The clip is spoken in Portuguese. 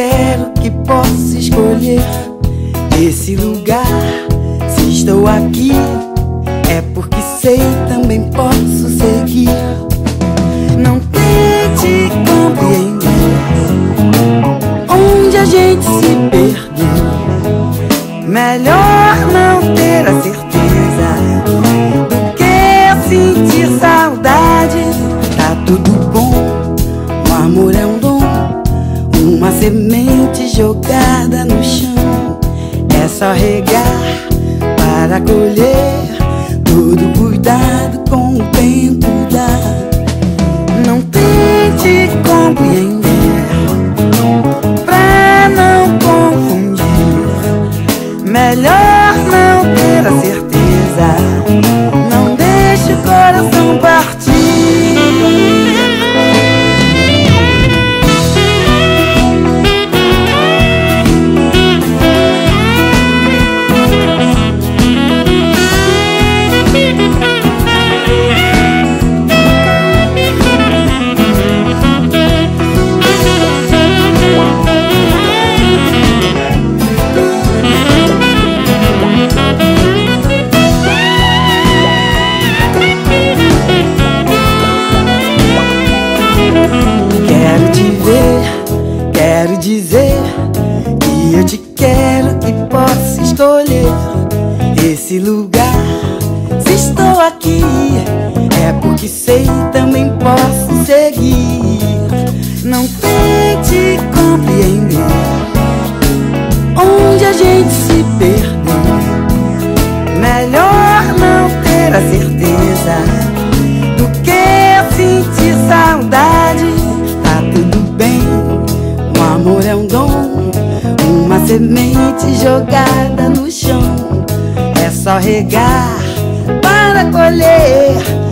quero que possa escolher esse lugar. No chão. É só regar para colher. Todo cuidado com o tempo dá. Não tente compreender dizer que eu te quero e posso escolher esse lugar. Se estou aqui, é porque sei também posso seguir. Não tente compreender semente jogada no chão. É só regar para colher.